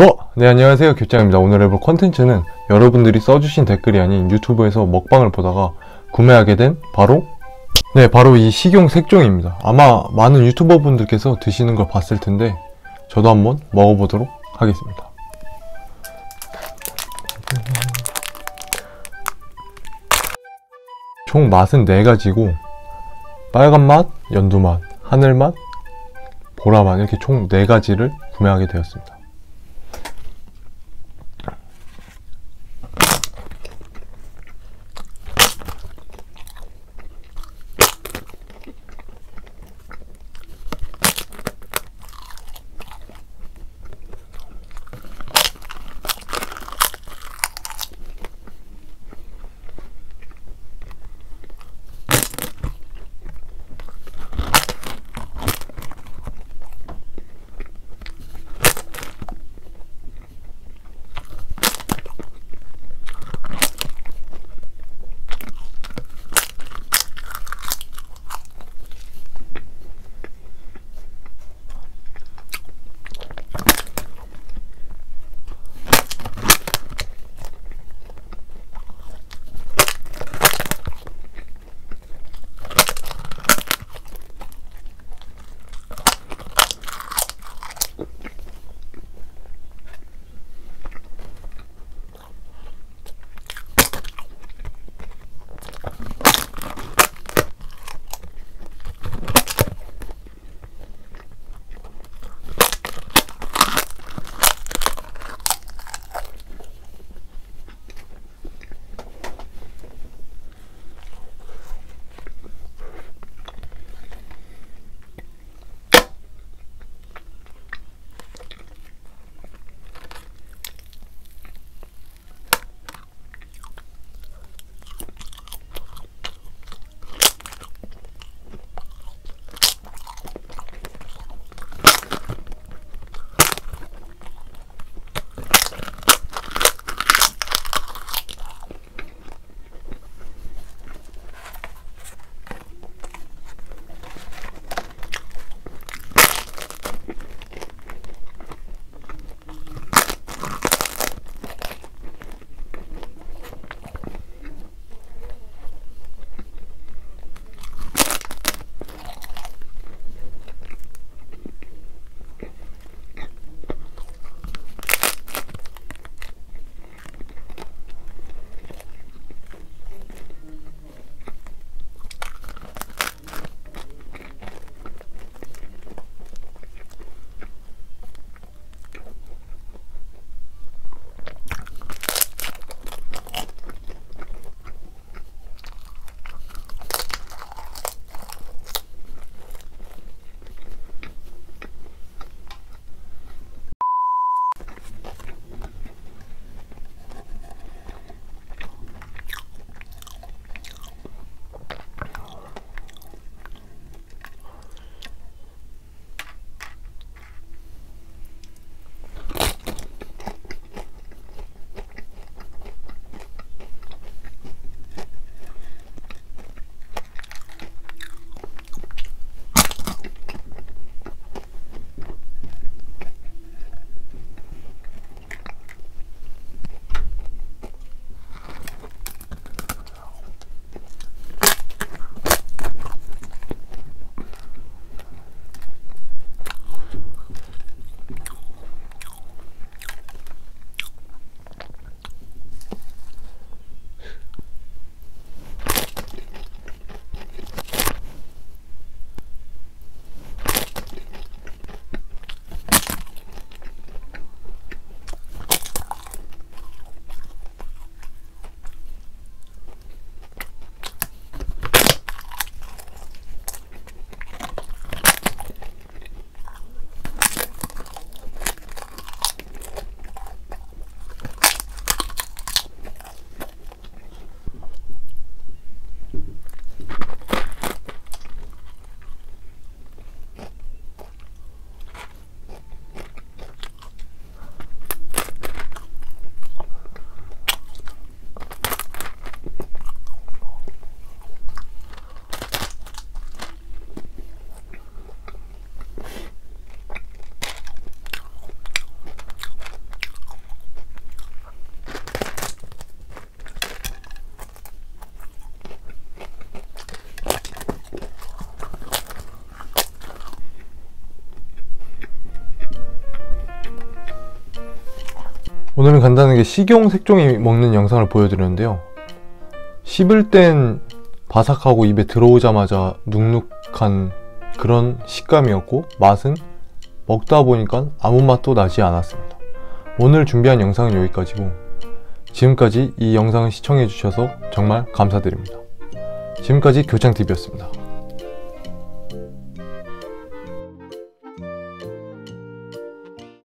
어! 네 안녕하세요. 교장입니다. 오늘 해볼 컨텐츠는 여러분들이 써주신 댓글이 아닌 유튜브에서 먹방을 보다가 구매하게 된 바로? 네 바로 이 식용 색종입니다. 아마 많은 유튜버 분들께서 드시는 걸 봤을 텐데 저도 한번 먹어보도록 하겠습니다. 총 맛은 네 가지고 빨간 맛, 연두 맛, 하늘 맛, 보라 맛 이렇게 총네 가지를 구매하게 되었습니다 오늘은 간단하게 식용 색종이 먹는 영상을 보여드렸는데요. 씹을 땐 바삭하고 입에 들어오자마자 눅눅한 그런 식감이었고 맛은 먹다 보니까 아무 맛도 나지 않았습니다. 오늘 준비한 영상은 여기까지고 지금까지 이 영상을 시청해 주셔서 정말 감사드립니다. 지금까지 교창TV였습니다.